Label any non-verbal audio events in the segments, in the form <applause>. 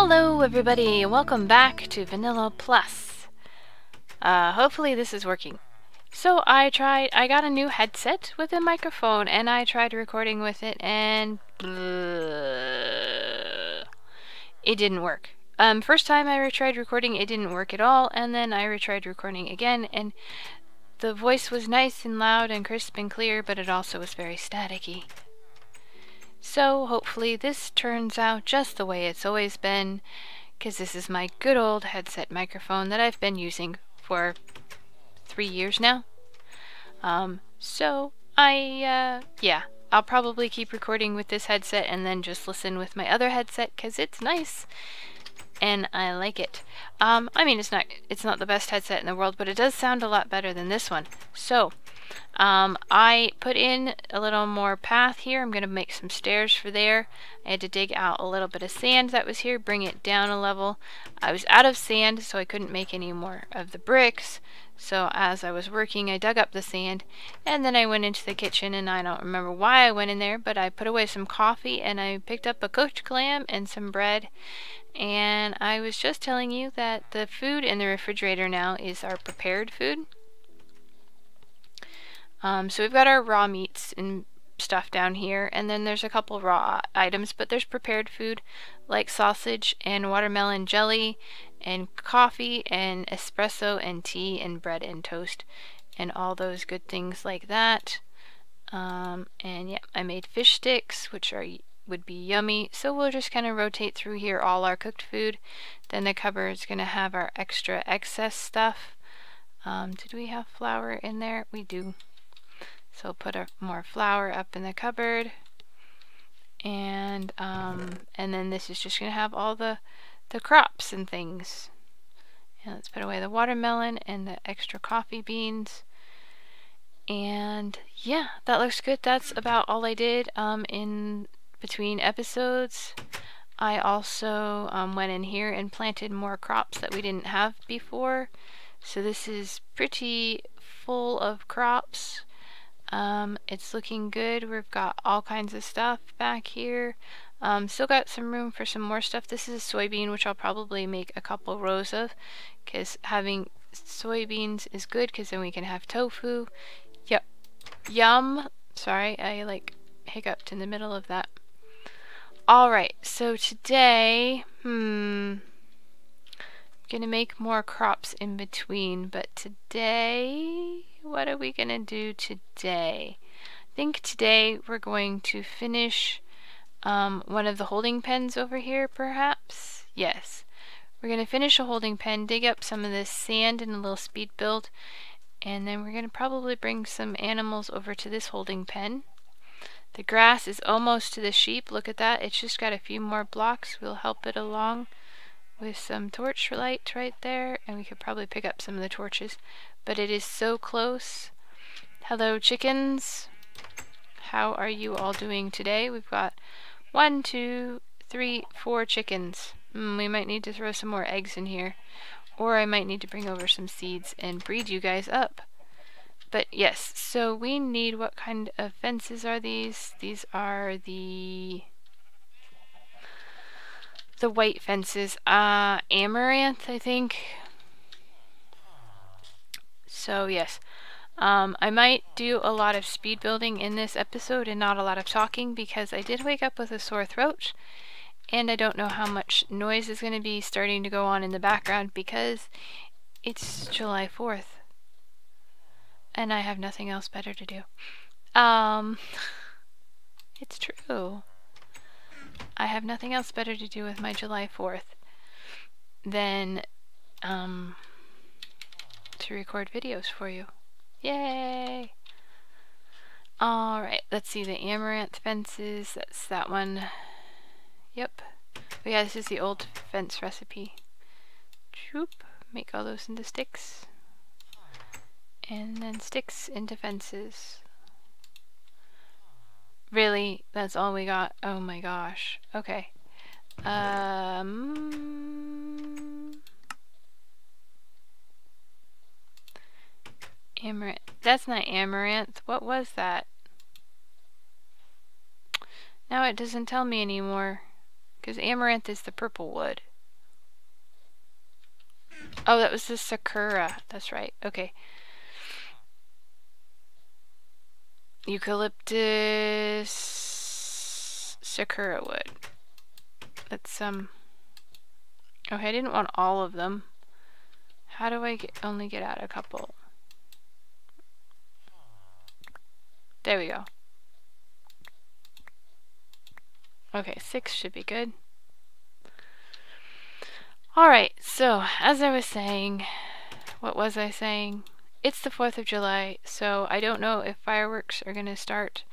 Hello everybody, welcome back to Vanilla Plus. Uh, hopefully this is working. So I tried, I got a new headset with a microphone and I tried recording with it and bleh, it didn't work. Um, first time I tried recording it didn't work at all and then I retried recording again and the voice was nice and loud and crisp and clear but it also was very staticky. So hopefully this turns out just the way it's always been, because this is my good old headset microphone that I've been using for three years now. Um, so I, uh, yeah, I'll probably keep recording with this headset and then just listen with my other headset because it's nice and I like it. Um, I mean, it's not it's not the best headset in the world, but it does sound a lot better than this one. So, um, I put in a little more path here. I'm going to make some stairs for there. I had to dig out a little bit of sand that was here, bring it down a level. I was out of sand, so I couldn't make any more of the bricks. So as I was working, I dug up the sand, and then I went into the kitchen, and I don't remember why I went in there, but I put away some coffee, and I picked up a cooked clam and some bread, and I was just telling you that the food in the refrigerator now is our prepared food. Um, so we've got our raw meats and stuff down here, and then there's a couple raw items, but there's prepared food like sausage and watermelon jelly and coffee and espresso and tea and bread and toast and all those good things like that. Um, and yeah, I made fish sticks, which are would be yummy. So we'll just kind of rotate through here all our cooked food. Then the cupboard is going to have our extra excess stuff. Um, did we have flour in there? We do. So put a, more flour up in the cupboard. And um, and then this is just going to have all the, the crops and things. And let's put away the watermelon and the extra coffee beans. And yeah, that looks good. That's about all I did um, in between episodes. I also um, went in here and planted more crops that we didn't have before. So this is pretty full of crops. Um, it's looking good. We've got all kinds of stuff back here. Um, still got some room for some more stuff. This is soybean, which I'll probably make a couple rows of, because having soybeans is good, because then we can have tofu. Yep. Yum. Sorry, I like hiccuped in the middle of that. Alright, so today, hmm, I'm gonna make more crops in between, but today what are we going to do today? I think today we're going to finish um, one of the holding pens over here, perhaps? Yes. We're going to finish a holding pen, dig up some of this sand in a little speed build, and then we're going to probably bring some animals over to this holding pen. The grass is almost to the sheep. Look at that. It's just got a few more blocks. We'll help it along with some torch light right there, and we could probably pick up some of the torches but it is so close. Hello, chickens. How are you all doing today? We've got one, two, three, four chickens. Mm, we might need to throw some more eggs in here. Or I might need to bring over some seeds and breed you guys up. But yes, so we need, what kind of fences are these? These are the the white fences. Uh, amaranth, I think. So yes, um, I might do a lot of speed building in this episode and not a lot of talking because I did wake up with a sore throat and I don't know how much noise is going to be starting to go on in the background because it's July 4th and I have nothing else better to do. Um, <laughs> it's true. I have nothing else better to do with my July 4th than um, to record videos for you. Yay! Alright, let's see the amaranth fences. That's that one. Yep. Oh yeah, this is the old fence recipe. Choop. Make all those into sticks. And then sticks into fences. Really? That's all we got? Oh my gosh. Okay. Um... Amaranth. That's not amaranth. What was that? Now it doesn't tell me anymore. Because amaranth is the purple wood. Oh, that was the sakura. That's right. Okay. Eucalyptus sakura wood. Let's um Okay, I didn't want all of them. How do I get, only get out a couple? There we go. Okay, six should be good. Alright, so as I was saying, what was I saying? It's the 4th of July, so I don't know if fireworks are going to start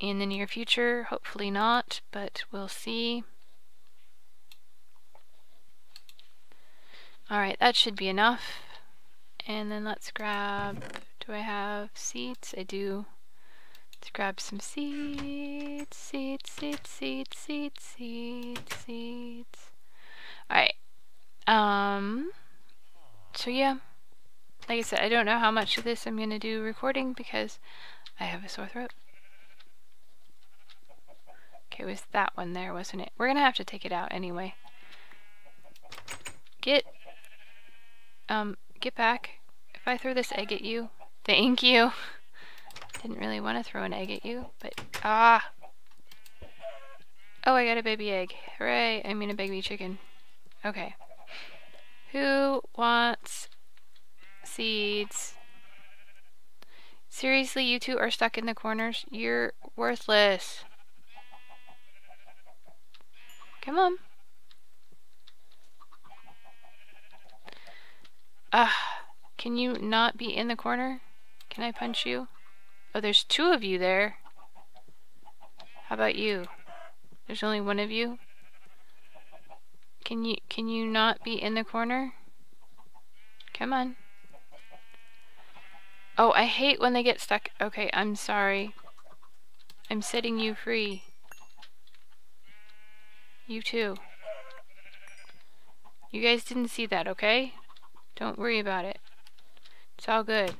in the near future. Hopefully not, but we'll see. Alright, that should be enough. And then let's grab, do I have seeds? I do. Let's grab some seeds, seeds, seeds, seeds, seeds, seeds, seeds. Alright. Um, so yeah. Like I said, I don't know how much of this I'm going to do recording because I have a sore throat. Okay, it was that one there, wasn't it? We're going to have to take it out anyway. Get, um, get back. If I throw this egg at you, thank you. <laughs> Didn't really want to throw an egg at you, but ah. Oh, I got a baby egg. Hooray, I mean a baby chicken. Okay. Who wants seeds? Seriously, you two are stuck in the corners? You're worthless. Come on. Ah, can you not be in the corner? Can I punch you? Oh, there's two of you there. How about you? There's only one of you? Can you can you not be in the corner? Come on. Oh, I hate when they get stuck. Okay, I'm sorry. I'm setting you free. You too. You guys didn't see that, okay? Don't worry about it. It's all good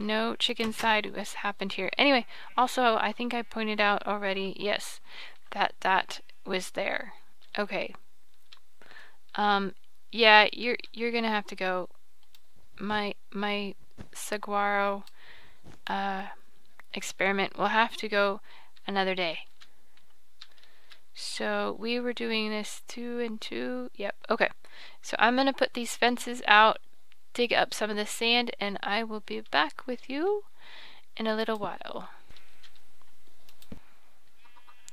no chicken side has happened here. Anyway, also, I think I pointed out already, yes, that that was there. Okay. Um, yeah, you're, you're gonna have to go. My, my saguaro, uh, experiment will have to go another day. So we were doing this two and two. Yep. Okay. So I'm going to put these fences out dig up some of the sand and I will be back with you in a little while.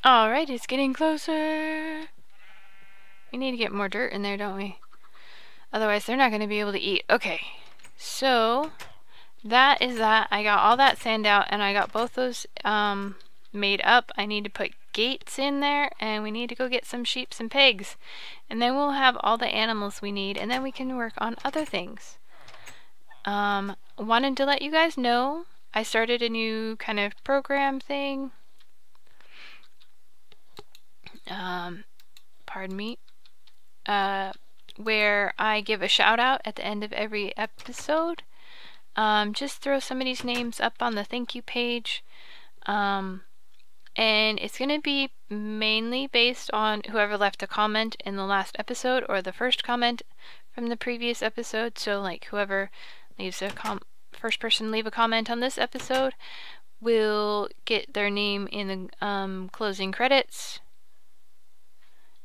Alright, it's getting closer. We need to get more dirt in there, don't we? Otherwise, they're not going to be able to eat. Okay, so that is that. I got all that sand out and I got both those um, made up. I need to put gates in there and we need to go get some sheep and pigs. And then we'll have all the animals we need and then we can work on other things. Um, wanted to let you guys know I started a new kind of program thing. Um, pardon me. Uh, where I give a shout out at the end of every episode. Um, just throw somebody's names up on the thank you page. Um, and it's going to be mainly based on whoever left a comment in the last episode or the first comment from the previous episode. So, like, whoever leaves a com first person leave a comment on this episode will get their name in the um, closing credits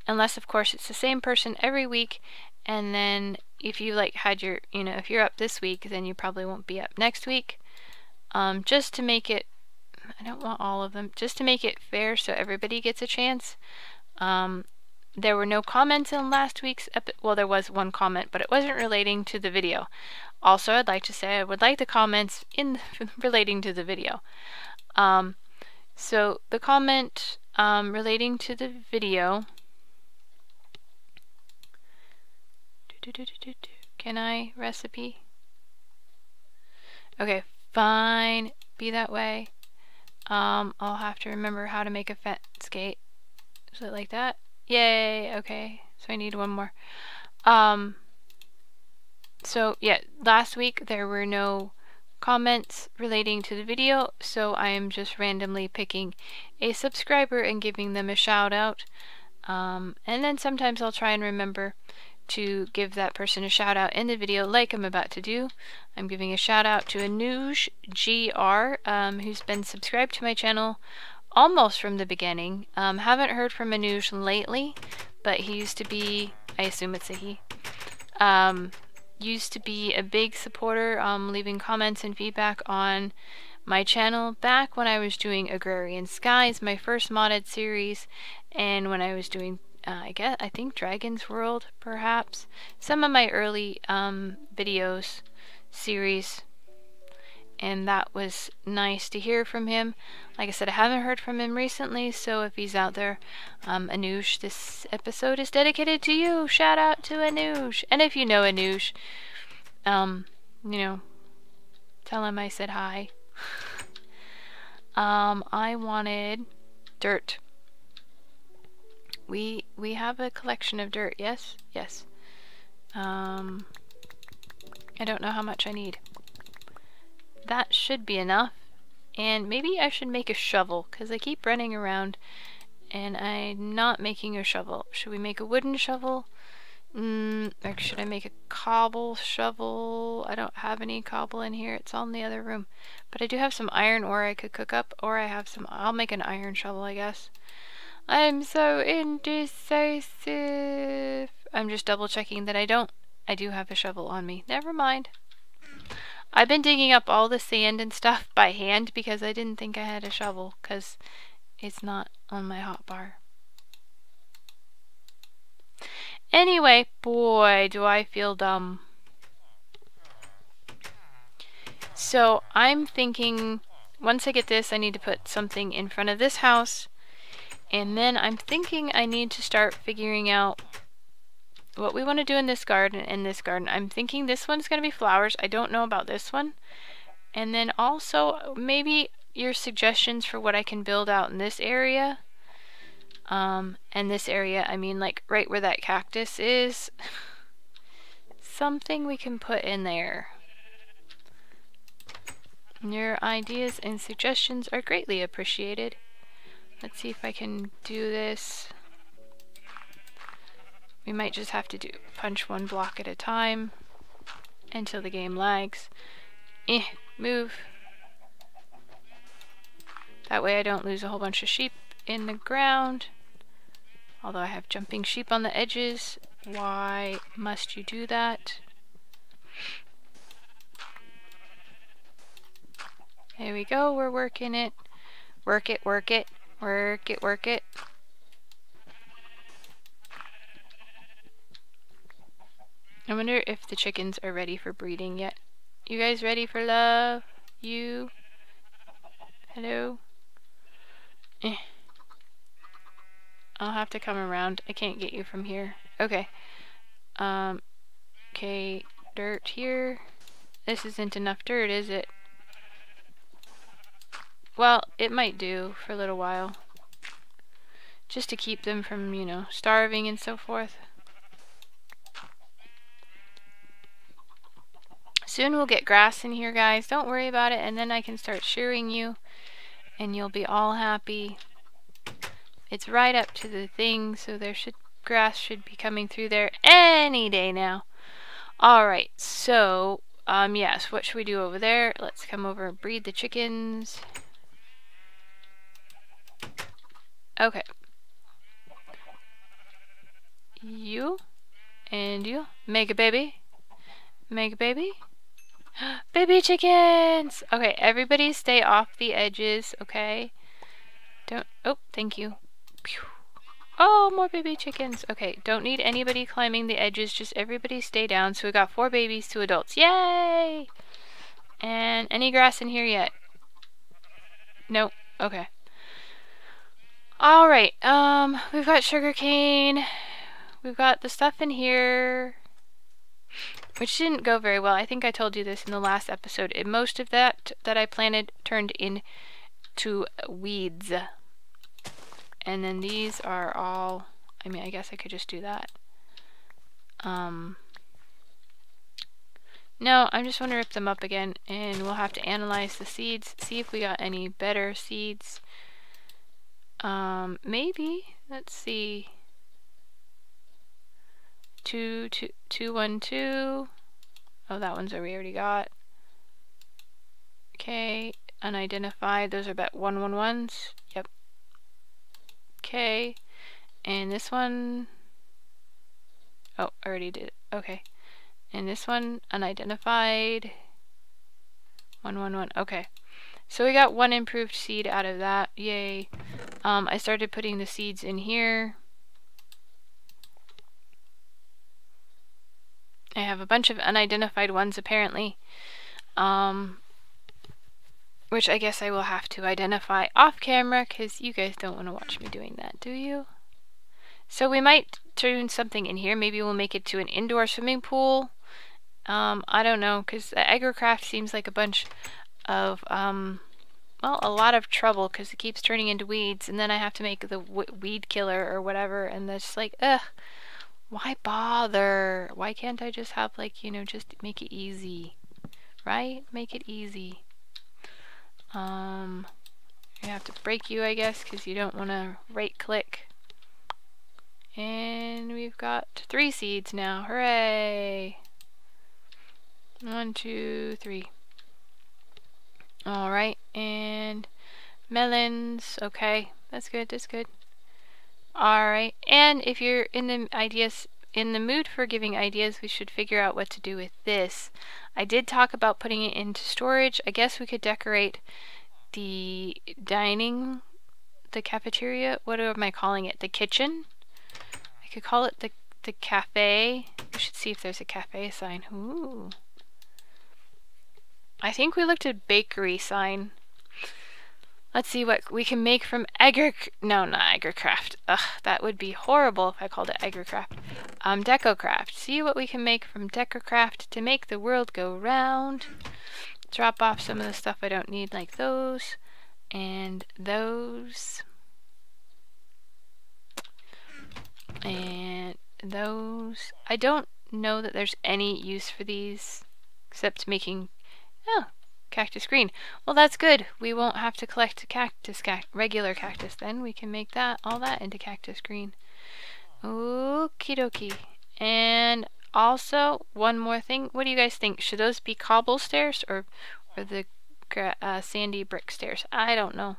unless of course it's the same person every week and then if you like had your you know if you're up this week then you probably won't be up next week um, just to make it I don't want all of them just to make it fair so everybody gets a chance um, there were no comments in last week's epi- well there was one comment but it wasn't relating to the video also, I'd like to say I would like the comments in <laughs> relating to the video. Um, so the comment um, relating to the video. Can I recipe? Okay, fine. Be that way. Um, I'll have to remember how to make a fence gate. Is it like that? Yay, okay. So I need one more. Um, so yeah, last week there were no comments relating to the video, so I am just randomly picking a subscriber and giving them a shout out. Um, and then sometimes I'll try and remember to give that person a shout out in the video like I'm about to do. I'm giving a shout out to Anuj GR um, who's been subscribed to my channel almost from the beginning. Um, haven't heard from Anuj lately, but he used to be, I assume it's a he, um, used to be a big supporter, um, leaving comments and feedback on my channel back when I was doing Agrarian Skies, my first modded series, and when I was doing, uh, I guess, I think Dragon's World, perhaps. Some of my early um, videos, series, and that was nice to hear from him. Like I said, I haven't heard from him recently, so if he's out there, um, this episode is dedicated to you. Shout out to Anuj. And if you know Anuj, um, you know, tell him I said hi. <laughs> um, I wanted dirt. We we have a collection of dirt, yes? Yes. Um, I don't know how much I need. That should be enough. And maybe I should make a shovel, because I keep running around and I'm not making a shovel. Should we make a wooden shovel? Mm, or should I make a cobble shovel? I don't have any cobble in here. It's all in the other room. But I do have some iron ore I could cook up, or I have some... I'll make an iron shovel, I guess. I'm so indecisive. I'm just double checking that I don't. I do have a shovel on me. Never mind. I've been digging up all the sand and stuff by hand because I didn't think I had a shovel because it's not on my hotbar. Anyway, boy, do I feel dumb. So I'm thinking once I get this, I need to put something in front of this house. And then I'm thinking I need to start figuring out what we want to do in this garden and this garden. I'm thinking this one's going to be flowers. I don't know about this one. And then also maybe your suggestions for what I can build out in this area. Um, and this area, I mean like right where that cactus is. <laughs> Something we can put in there. Your ideas and suggestions are greatly appreciated. Let's see if I can do this. We might just have to do punch one block at a time until the game lags. Eh, move. That way I don't lose a whole bunch of sheep in the ground. Although I have jumping sheep on the edges. Why must you do that? There we go, we're working it. Work it, work it, work it, work it. I wonder if the chickens are ready for breeding yet. You guys ready for love? You? Hello? Eh. I'll have to come around. I can't get you from here. Okay. Um, okay, dirt here. This isn't enough dirt, is it? Well, it might do for a little while. Just to keep them from, you know, starving and so forth. Soon we'll get grass in here, guys. Don't worry about it. And then I can start shearing you. And you'll be all happy. It's right up to the thing, so there should grass should be coming through there any day now. Alright, so, um, yes, what should we do over there? Let's come over and breed the chickens. Okay. You and you. Make a baby. Make a baby. <gasps> Baby chickens! Okay, everybody stay off the edges, okay? Don't, oh, thank you. Pew. Oh, more baby chickens. Okay, don't need anybody climbing the edges, just everybody stay down. So we got four babies, two adults. Yay! And any grass in here yet? Nope. Okay. Alright, um, we've got sugarcane. We've got the stuff in here which didn't go very well. I think I told you this in the last episode. most of that that I planted turned into weeds. And then these are all, I mean, I guess I could just do that. Um, no, I'm just going to rip them up again and we'll have to analyze the seeds, see if we got any better seeds. Um, maybe, let's see. two, two, two, one, two. Oh, that one's what we already got. Okay, unidentified. Those are about one, one, ones. Yep. Okay, and this one. Oh, I already did. It. Okay, and this one unidentified. One, one, one. Okay. So we got one improved seed out of that. Yay. Um, I started putting the seeds in here. I have a bunch of unidentified ones apparently. Um, which I guess I will have to identify off camera because you guys don't want to watch me doing that, do you? So we might turn something in here. Maybe we'll make it to an indoor swimming pool. Um, I don't know because the agricraft seems like a bunch of, um, well, a lot of trouble because it keeps turning into weeds and then I have to make the weed killer or whatever and that's like, ugh why bother? Why can't I just have like, you know, just make it easy, right? Make it easy. Um, I have to break you, I guess, because you don't want to right click. And we've got three seeds now. Hooray! One, two, three. Alright, and melons. Okay, that's good, that's good. Alright, and if you're in the ideas in the mood for giving ideas, we should figure out what to do with this. I did talk about putting it into storage. I guess we could decorate the dining, the cafeteria. What am I calling it? The kitchen? I could call it the the cafe. We should see if there's a cafe sign. Ooh. I think we looked at bakery sign. Let's see what we can make from Egger... No, not Agricraft. Ugh, that would be horrible if I called it Agricraft. Um, Decocraft. See what we can make from Decocraft to make the world go round. Drop off some of the stuff I don't need, like those. And those. And those. I don't know that there's any use for these except making... Oh, cactus green. Well, that's good. We won't have to collect cactus, ca regular cactus then. We can make that, all that into cactus green. Okie dokie. And also, one more thing. What do you guys think? Should those be cobble stairs or, or the uh, sandy brick stairs? I don't know.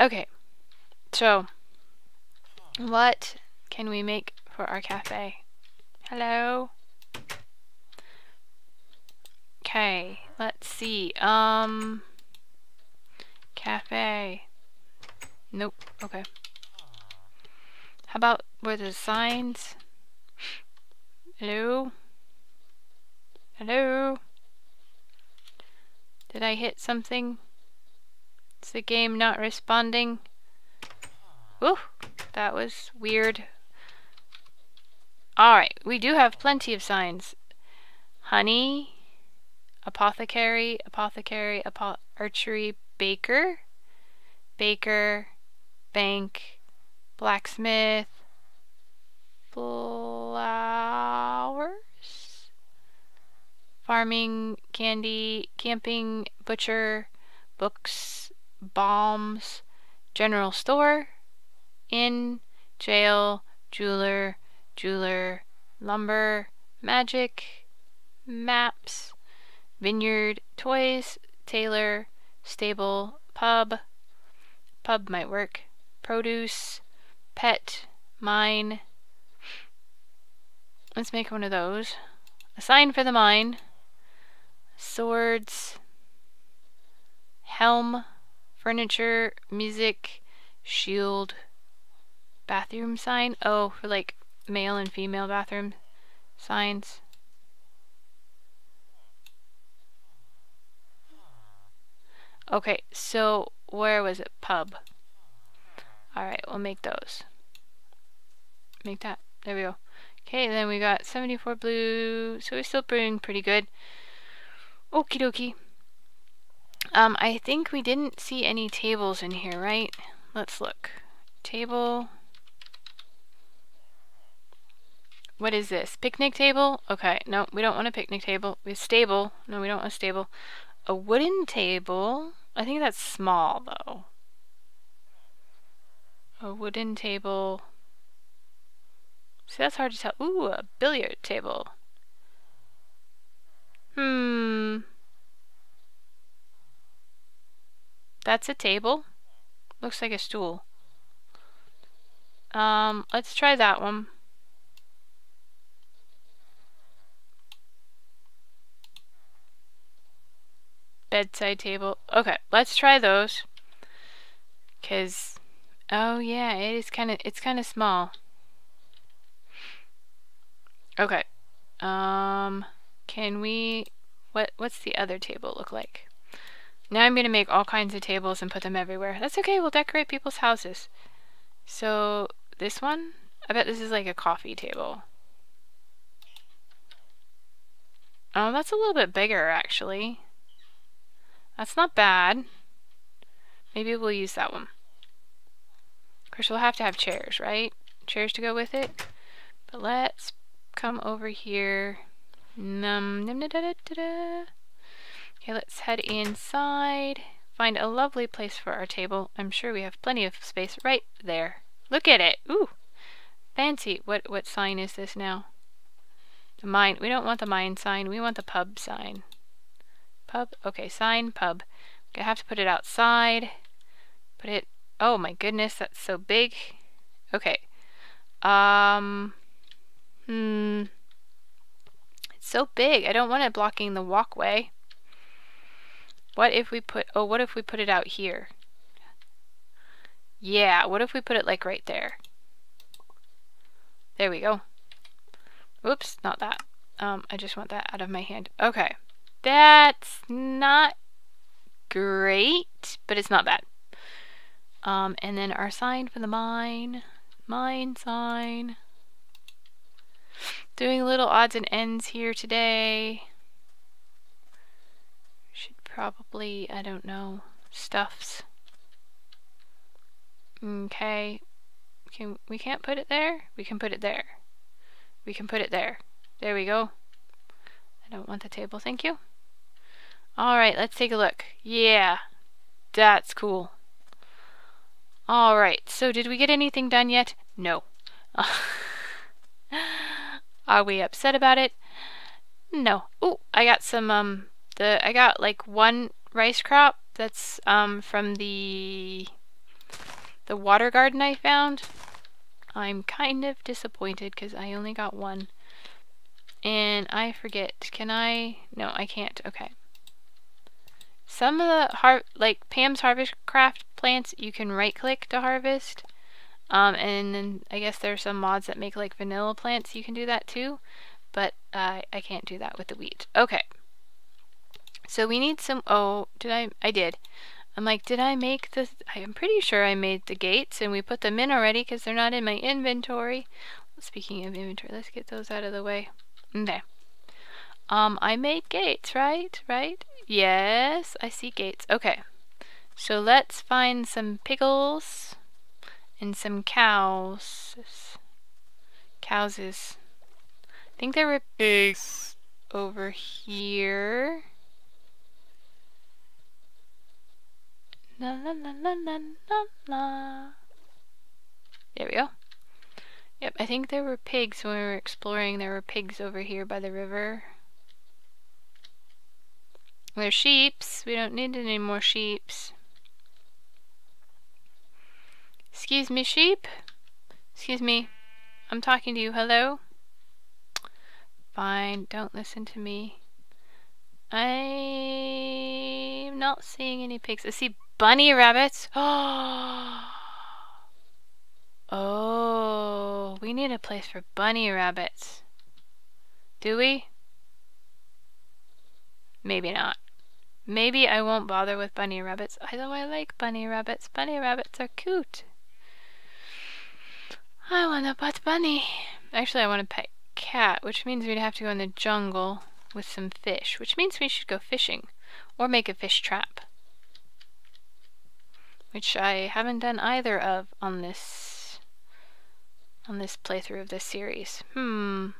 Okay. So, what can we make for our cafe? Hello? Okay, let's see. Um, cafe. Nope. Okay. How about where the signs? Hello? Hello? Did I hit something? Is the game not responding? Ooh, that was weird. Alright, we do have plenty of signs. Honey, apothecary, apothecary, apo archery, baker, baker, bank, blacksmith, flowers, farming, candy, camping, butcher, books, bombs, general store, inn, jail, jeweler, jeweler, lumber, magic, maps, vineyard, toys, tailor, stable, pub, pub might work, produce, pet, mine. Let's make one of those. A sign for the mine, swords, helm, furniture, music, shield, bathroom sign. Oh, for like male and female bathroom signs. Okay, so where was it? Pub. Alright, we'll make those. Make that. There we go. Okay, then we got 74 blue, so we're still doing pretty good. Okie dokie. Um, I think we didn't see any tables in here, right? Let's look. Table. What is this? Picnic table? Okay, no, we don't want a picnic table. We have stable. No, we don't want a stable. A wooden table. I think that's small, though. A wooden table. See, that's hard to tell. Ooh, a billiard table. Hmm. That's a table. Looks like a stool. Um, let's try that one. Bedside table. Okay, let's try those. Cause, oh yeah, it is kind of, it's kind of small. Okay. Um, can we, what, what's the other table look like? Now I'm going to make all kinds of tables and put them everywhere. That's okay, we'll decorate people's houses. So, this one? I bet this is like a coffee table. Oh, that's a little bit bigger, actually. That's not bad. Maybe we'll use that one. Of course, we'll have to have chairs, right? Chairs to go with it. But let's come over here. Num, num, da, da, da. Okay, let's head inside. Find a lovely place for our table. I'm sure we have plenty of space right there. Look at it. Ooh. Fancy. What what sign is this now? The mine. We don't want the mine sign. We want the pub sign. Pub. Okay, sign pub. I have to put it outside. Put it. Oh my goodness, that's so big. Okay. Um. Hmm. It's so big. I don't want it blocking the walkway. What if we put, oh, what if we put it out here? Yeah, what if we put it like right there? There we go. Oops, not that. Um, I just want that out of my hand. Okay. That's not great, but it's not bad. Um, and then our sign for the mine. Mine sign. Doing little odds and ends here today Should probably, I don't know, stuffs. Okay. Can we can't put it there? We can put it there. We can put it there. There we go. I don't want the table, thank you. Alright, let's take a look. Yeah. That's cool. Alright, so did we get anything done yet? No. <laughs> Are we upset about it? No. Oh, I got some um the I got like one rice crop that's um, from the the water garden I found. I'm kind of disappointed because I only got one. And I forget, can I? No, I can't. Okay. Some of the har like Pam's Harvest Craft plants you can right click to harvest. Um, and then I guess there are some mods that make like vanilla plants you can do that too. But uh, I can't do that with the wheat. Okay. So we need some, oh, did I, I did. I'm like, did I make the, I'm pretty sure I made the gates and we put them in already because they're not in my inventory. Speaking of inventory, let's get those out of the way. Okay. Um, I made gates, right? Right? Yes, I see gates. Okay. So let's find some pickles and some cows. Cows is, I think there were pigs over here. La la la la la la. There we go. Yep, I think there were pigs when we were exploring. There were pigs over here by the river. There's sheeps. We don't need any more sheeps. Excuse me, sheep? Excuse me. I'm talking to you. Hello? Fine. Don't listen to me. I'm not seeing any pigs. I see bunny rabbits. <gasps> oh, we need a place for bunny rabbits. Do we? Maybe not. Maybe I won't bother with bunny rabbits, although I like bunny rabbits. Bunny rabbits are cute. I want a pet bunny. Actually, I want a pet cat, which means we'd have to go in the jungle with some fish, which means we should go fishing or make a fish trap which I haven't done either of on this on this playthrough of this series. Hmm.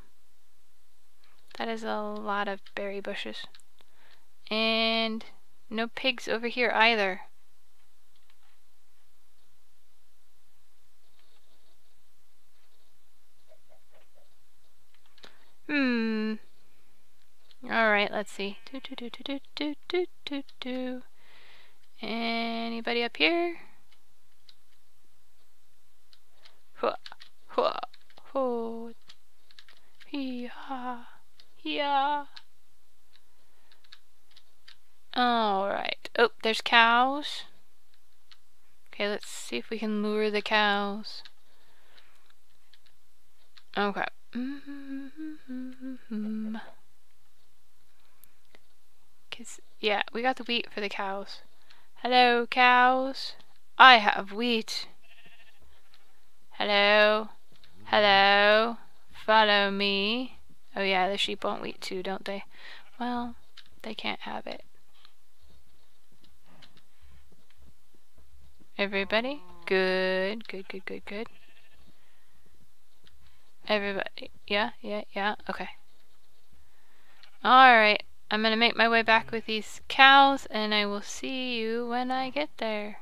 That is a lot of berry bushes. And no pigs over here either. Hmm. Alright, let's see. Do, do, do, do, do, do, do, do. Anybody up here? Hua, hua, ho. Hee-ha, yeah. Alright. Oh, there's cows. Okay, let's see if we can lure the cows. Okay. <laughs> Cause, yeah, we got the wheat for the cows. Hello, cows. I have wheat. Hello. Hello. Follow me. Oh yeah, the sheep want wheat too, don't they? Well, they can't have it. Everybody? Good, good, good, good, good. Everybody, yeah, yeah, yeah, okay. Alright, I'm gonna make my way back with these cows and I will see you when I get there.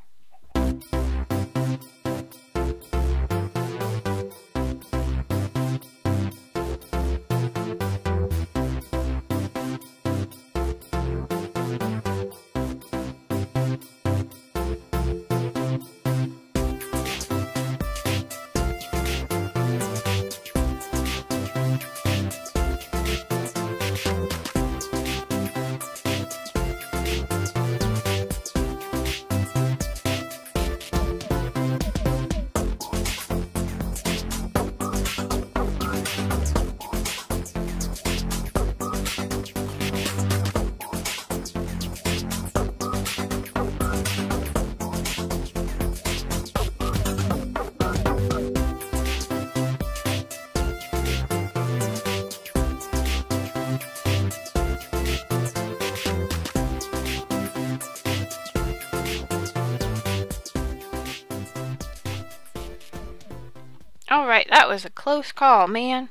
Alright, that was a close call, man.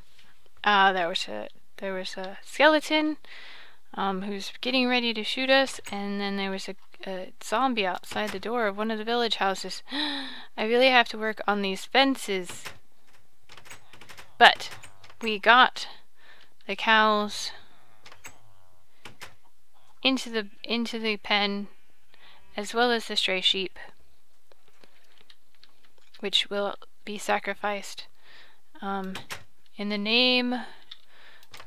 Uh, there was a there was a skeleton um, who's getting ready to shoot us, and then there was a, a zombie outside the door of one of the village houses. <gasps> I really have to work on these fences. But we got the cows into the into the pen as well as the stray sheep which will be sacrificed um, in the name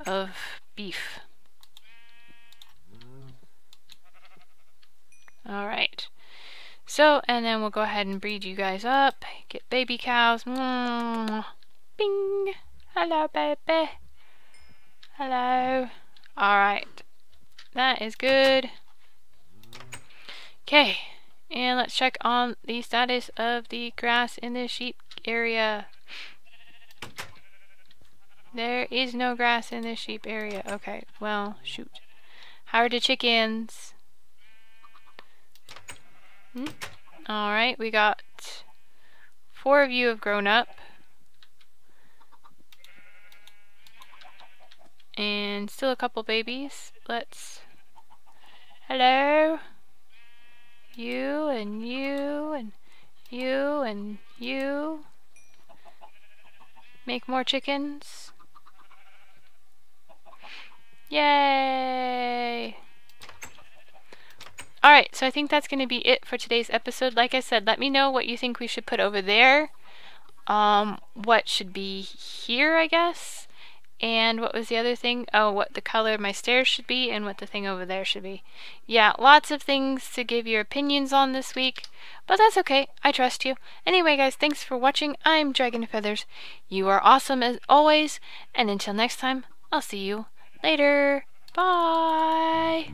of beef. Alright. So, and then we'll go ahead and breed you guys up. Get baby cows. Bing! Hello, baby. Hello. Alright. That is good. Okay. And let's check on the status of the grass in the sheep area. There is no grass in the sheep area. Okay, well, shoot. How are the chickens? Hmm? Alright, we got four of you have grown up. And still a couple babies. Let's... Hello? You and you and you and you. Make more chickens. Yay! Alright, so I think that's going to be it for today's episode. Like I said, let me know what you think we should put over there. Um, what should be here, I guess. And what was the other thing? Oh, what the color of my stairs should be and what the thing over there should be. Yeah, lots of things to give your opinions on this week. But that's okay. I trust you. Anyway, guys, thanks for watching. I'm DragnFeathers. You are awesome as always. And until next time, I'll see you later. Bye.